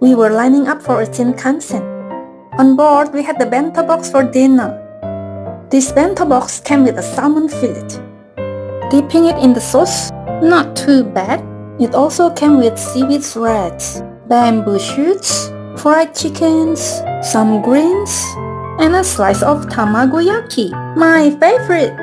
We were lining up for a Shinkansen. On board, we had the bento box for dinner. This bento box came with a salmon fillet. Dipping it in the sauce, not too bad. It also came with seaweed shreds, bamboo shoots, fried chickens, some greens, and a slice of tamagoyaki, my favorite.